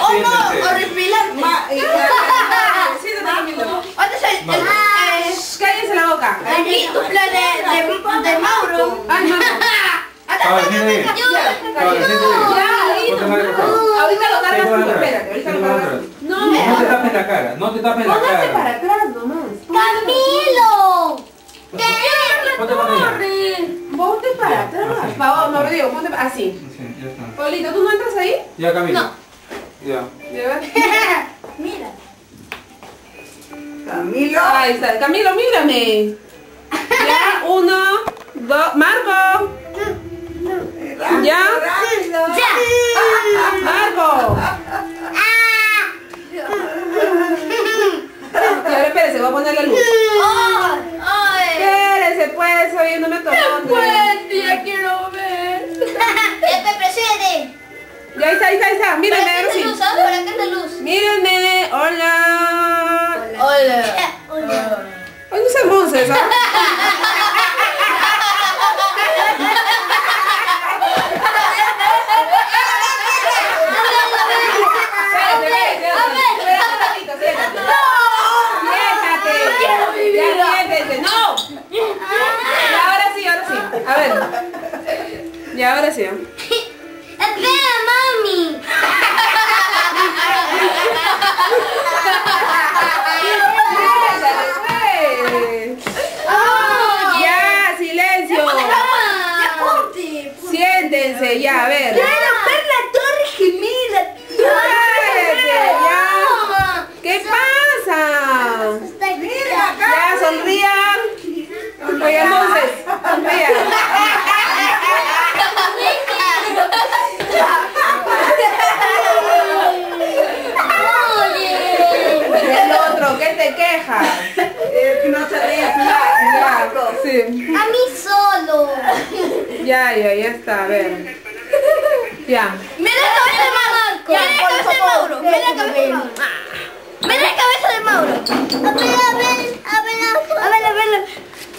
Oh no, horripilante. Siéntate, Camilo. Es el, el, Cállese la boca. el quíntuple de, de, de Mauro. Ay. Ahorita lo cargas tú, espérate, ahorita lo cargas. No, No te tapes la cara, no te tapes la Póngase para cara. atrás nomás. ¡Camilo! Ponte para allá. Ponte para atrás. Así. Por favor, no, Rodrigo, ponte para... Así. Sí, ya está. Paulito, ¿tú no entras ahí? Ya, Camilo. No. Ya. Ya. Mira. Camilo. Ahí está. Camilo, mírame. Ya, uno, dos... ¡Marco! ¿Ya? ¡Marco! Y ahora espérese, voy a poner la luz. ¡Ay! Espérese, pues, oye, no me toques. ya quiero ver. Este presente. Ya, está, ahí está, ahí está. Mírenme, ahora sí. luz, ¿sabes? ¿Para qué es la luz? Mírenme, hola. Hola. Ay, no sean monces, ¿ah? Ya siéntese. ¡No! Y ahora sí, ahora sí. A ver. Y ahora sí. Ya, a ver. ver la torre gemela. Cállate, ya. ¿Qué pasa? Ya, sonrían. Oigan, entonces, sonrían. El otro, ¿qué te quejas? Eh, que no se ría. Ya, sí. A mí solo. Ya, ya, ya está, a ver. Ya. Mira la cabeza de Mauro. Mira la cabeza de Mauro. Mira la cabeza de Mauro. Mira la cabeza de Mauro. A ver, a ver, a ver, a ver, a ver.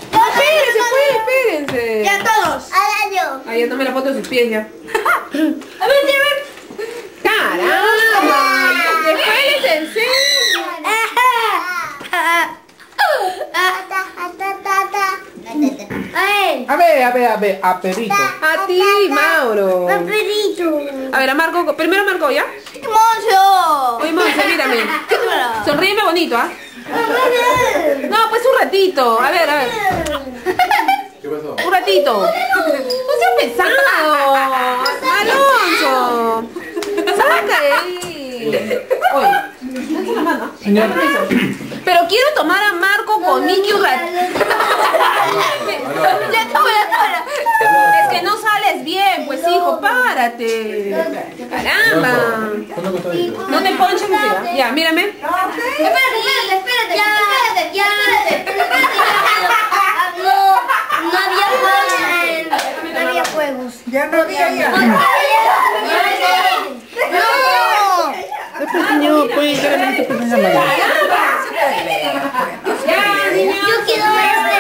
Espérense, pues, espérense. Ya todos. Ahora yo. Ahí ya tomé la foto de sus pies ya. A ver, a ver. ¡Caramba! Después les enseño. Ay, A ver, a ver, a ver, a perrito. A ti, Mauro. perrito. A ver, a Marco, primero Marco, ¿ya? ¡Moncho! Oye, Monse, mírame. Sonríeme bonito, ¿ah? No, pues un ratito. A ver, a ver. ¿Qué pasó? Un ratito. No seas pesado. Alonso. Saca de ahí. Oye, la mano. Señor. Pero quiero tomar a Marco un ratito. Ya. Es que no sales bien, pues hijo, párate. Caramba. No te ponches, mira. Ya, mírame. Espérate, espérate, espérate. Ya, espérate, ya, espérate, espérate. No, no había juegos. No había juegos. Ya no había ya. No. Este señor puede ir a la pequeña Ya, niños. Yo quiero este.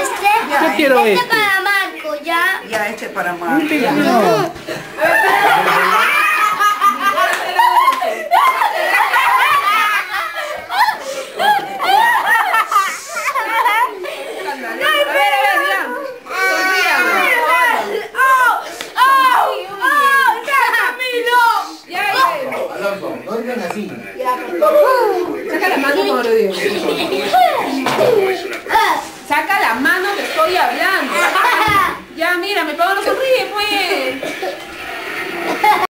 Este. Yo quiero Este este. para Marco, ¿ya? Ya este para. No. me pagan los sonríe, pues.